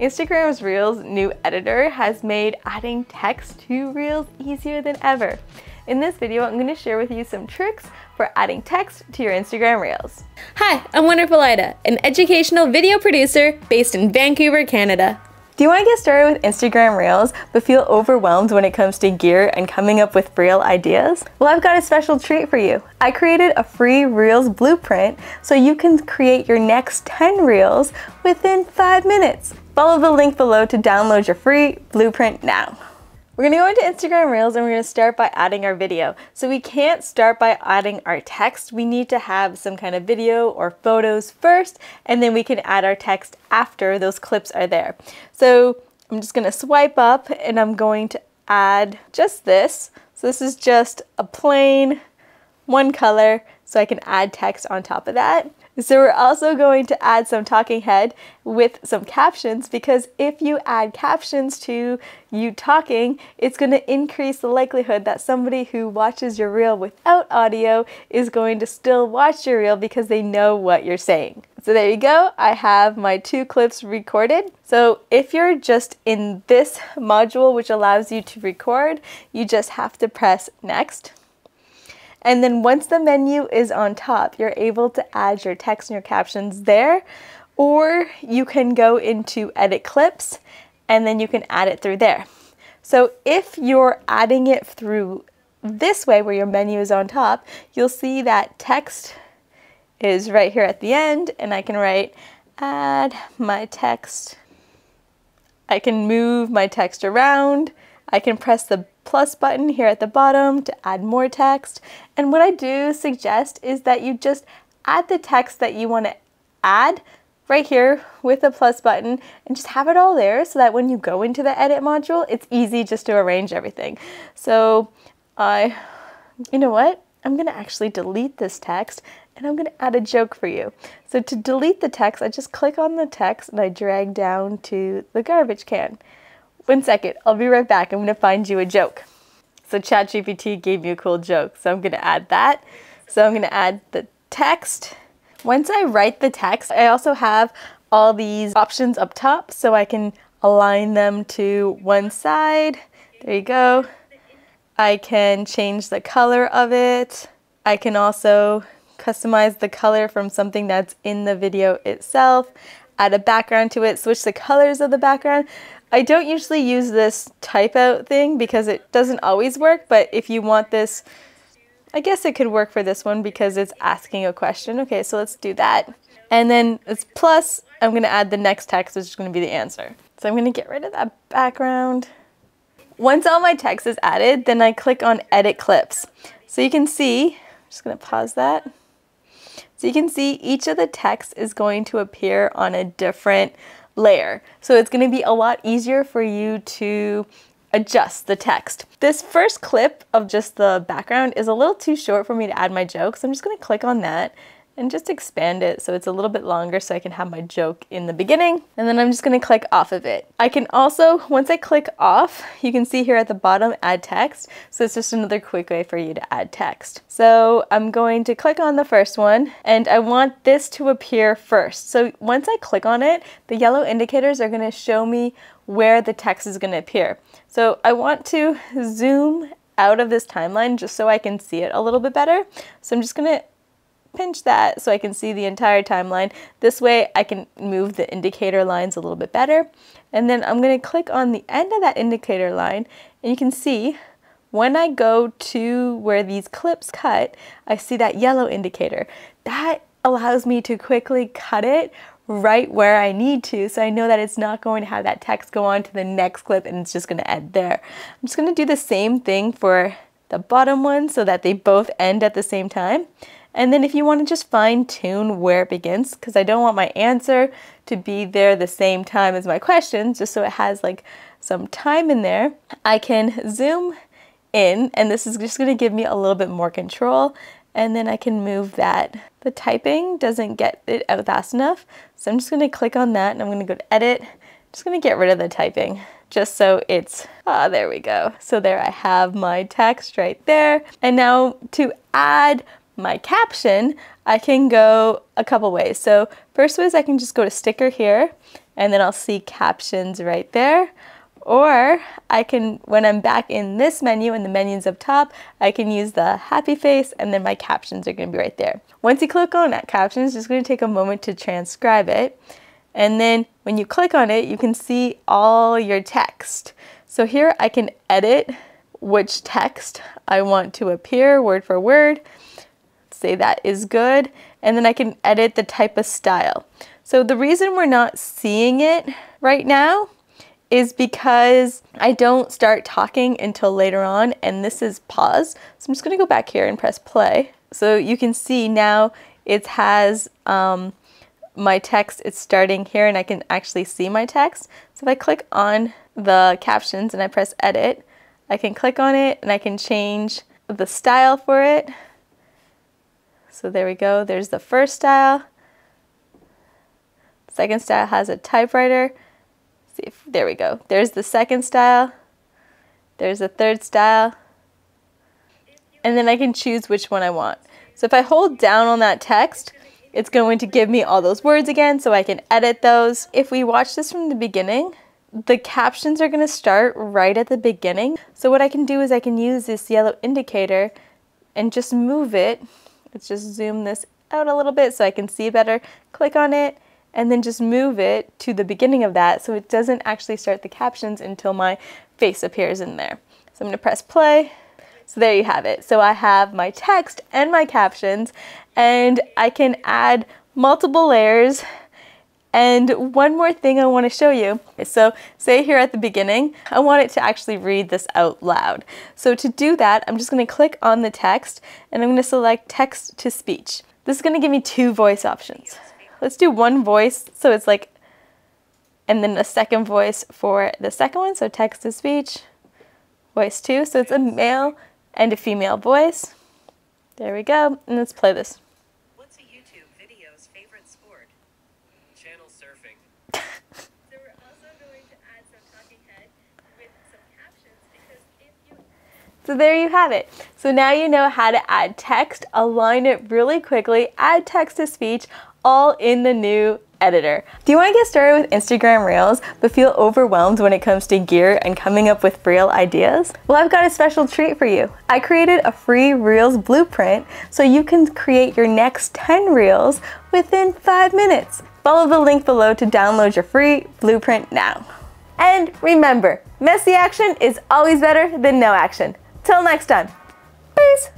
Instagram's Reels new editor has made adding text to Reels easier than ever. In this video, I'm going to share with you some tricks for adding text to your Instagram Reels. Hi, I'm Wonderful Ida, an educational video producer based in Vancouver, Canada. Do you want to get started with Instagram Reels but feel overwhelmed when it comes to gear and coming up with Reel ideas? Well, I've got a special treat for you. I created a free Reels blueprint so you can create your next 10 Reels within 5 minutes. Follow the link below to download your free blueprint now. We're gonna go into Instagram Reels and we're gonna start by adding our video. So we can't start by adding our text. We need to have some kind of video or photos first, and then we can add our text after those clips are there. So I'm just gonna swipe up and I'm going to add just this. So this is just a plain one color so I can add text on top of that. So we're also going to add some talking head with some captions because if you add captions to you talking, it's going to increase the likelihood that somebody who watches your reel without audio is going to still watch your reel because they know what you're saying. So there you go. I have my two clips recorded. So if you're just in this module, which allows you to record, you just have to press next. And then once the menu is on top, you're able to add your text and your captions there, or you can go into edit clips and then you can add it through there. So if you're adding it through this way where your menu is on top, you'll see that text is right here at the end and I can write add my text. I can move my text around. I can press the plus button here at the bottom to add more text. And what I do suggest is that you just add the text that you want to add right here with the plus button and just have it all there so that when you go into the edit module, it's easy just to arrange everything. So I, you know what? I'm gonna actually delete this text and I'm gonna add a joke for you. So to delete the text, I just click on the text and I drag down to the garbage can. One second, I'll be right back. I'm gonna find you a joke. So ChatGPT gave me a cool joke, so I'm gonna add that. So I'm gonna add the text. Once I write the text, I also have all these options up top so I can align them to one side. There you go. I can change the color of it. I can also customize the color from something that's in the video itself, add a background to it, switch the colors of the background. I don't usually use this type out thing because it doesn't always work, but if you want this, I guess it could work for this one because it's asking a question. Okay, so let's do that. And then it's plus, I'm gonna add the next text, which is gonna be the answer. So I'm gonna get rid of that background. Once all my text is added, then I click on edit clips. So you can see, I'm just gonna pause that. So you can see each of the text is going to appear on a different layer. So it's going to be a lot easier for you to adjust the text. This first clip of just the background is a little too short for me to add my jokes. I'm just going to click on that and just expand it so it's a little bit longer so I can have my joke in the beginning. And then I'm just gonna click off of it. I can also, once I click off, you can see here at the bottom, add text. So it's just another quick way for you to add text. So I'm going to click on the first one and I want this to appear first. So once I click on it, the yellow indicators are gonna show me where the text is gonna appear. So I want to zoom out of this timeline just so I can see it a little bit better. So I'm just gonna pinch that so I can see the entire timeline. This way I can move the indicator lines a little bit better. And then I'm going to click on the end of that indicator line and you can see when I go to where these clips cut, I see that yellow indicator. That allows me to quickly cut it right where I need to so I know that it's not going to have that text go on to the next clip and it's just going to end there. I'm just going to do the same thing for the bottom one so that they both end at the same time. And then if you want to just fine tune where it begins, because I don't want my answer to be there the same time as my questions, just so it has like some time in there, I can zoom in, and this is just going to give me a little bit more control, and then I can move that. The typing doesn't get it out fast enough, so I'm just going to click on that, and I'm going to go to edit. I'm just going to get rid of the typing just so it's, ah, there we go. So there I have my text right there. And now to add my caption, I can go a couple ways. So first way is I can just go to sticker here and then I'll see captions right there. Or I can, when I'm back in this menu and the menu's up top, I can use the happy face and then my captions are gonna be right there. Once you click on that captions, it's just gonna take a moment to transcribe it. And then when you click on it, you can see all your text. So here I can edit which text I want to appear word for word. Say that is good. And then I can edit the type of style. So the reason we're not seeing it right now is because I don't start talking until later on and this is pause. So I'm just gonna go back here and press play. So you can see now it has um, my text, it's starting here and I can actually see my text. So if I click on the captions and I press edit, I can click on it and I can change the style for it. So there we go, there's the first style. Second style has a typewriter. See if, there we go. There's the second style. There's the third style. And then I can choose which one I want. So if I hold down on that text, it's going to give me all those words again so I can edit those. If we watch this from the beginning, the captions are going to start right at the beginning. So what I can do is I can use this yellow indicator and just move it. Let's just zoom this out a little bit so I can see better. Click on it and then just move it to the beginning of that so it doesn't actually start the captions until my face appears in there. So I'm going to press play. So there you have it. So I have my text and my captions and I can add multiple layers and one more thing I want to show you. So say here at the beginning, I want it to actually read this out loud. So to do that, I'm just going to click on the text and I'm going to select text to speech. This is going to give me two voice options. Let's do one voice so it's like, and then a second voice for the second one. So text to speech, voice two. So it's a male and a female voice. There we go. And let's play this. So there you have it. So now you know how to add text, align it really quickly, add text to speech, all in the new editor. Do you want to get started with Instagram Reels but feel overwhelmed when it comes to gear and coming up with Reel ideas? Well, I've got a special treat for you. I created a free Reels blueprint so you can create your next 10 Reels within 5 minutes. Follow the link below to download your free blueprint now. And remember, messy action is always better than no action. Till next time. Peace.